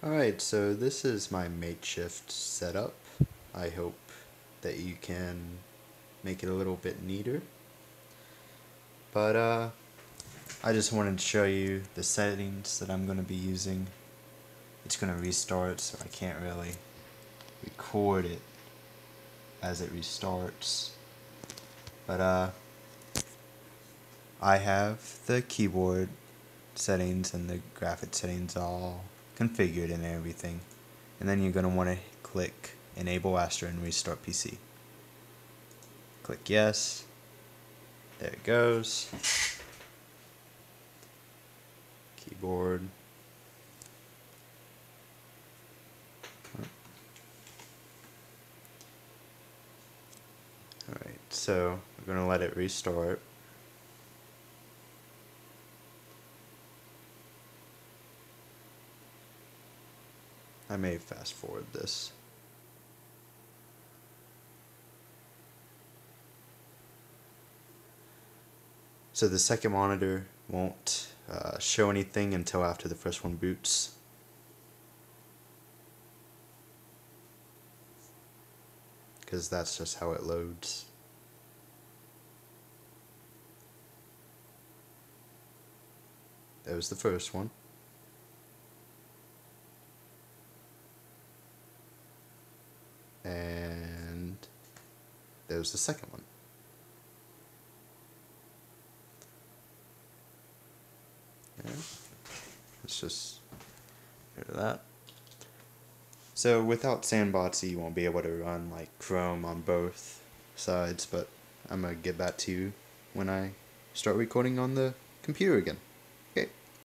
Alright, so this is my makeshift setup. I hope that you can make it a little bit neater. But uh, I just wanted to show you the settings that I'm going to be using. It's going to restart so I can't really record it as it restarts. But uh, I have the keyboard settings and the graphic settings all configured and everything. And then you're going to want to click Enable Aster and Restart PC. Click Yes. There it goes. Keyboard. Alright, so we're going to let it restart. I may fast forward this. So the second monitor won't uh, show anything until after the first one boots. Because that's just how it loads. That was the first one. And there's the second one. Yeah. Let's just get rid of that. So without Sandboxie, you won't be able to run like Chrome on both sides, but I'm gonna get back to you when I start recording on the computer again.